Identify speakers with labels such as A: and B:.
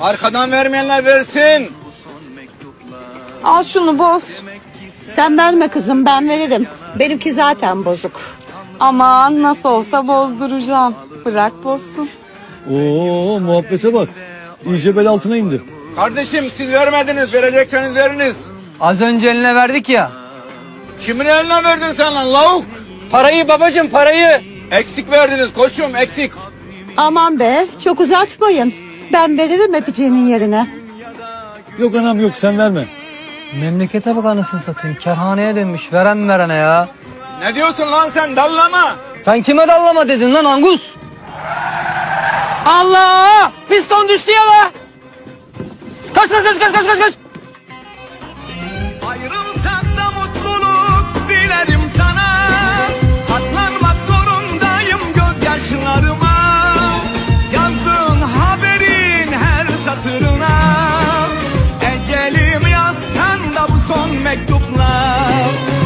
A: Arkadan vermeyenler versin.
B: Al şunu boz.
C: Sen verme kızım ben veririm. Benimki zaten bozuk.
B: Aman nasıl olsa bozduracağım. Bırak bozsun.
D: Oo muhabbete bak. İyice bel altına indi.
A: Kardeşim siz vermediniz. Verecekseniz veriniz.
E: Az önce eline verdik ya.
A: Kimin eline verdin sen lan lavuk?
E: Parayı babacım parayı.
A: Eksik verdiniz koçum eksik.
C: Aman be çok uzatmayın. Ben veririm öpeceğinin yerine.
D: Yok anam yok sen verme.
E: Memlekete bak anasını satayım. Kerhaneye dönmüş. Veren verene ya.
A: Ne diyorsun lan sen dallama.
E: Sen kime dallama dedin lan Angus? Allah! Piston düştü ya la! Kaç kaç kaç kaç kaç kaç kaç!
F: Ayrılsak da mutluluk dilerim sana Katlanmak zorundayım gözyaşlarıma son mektuplar.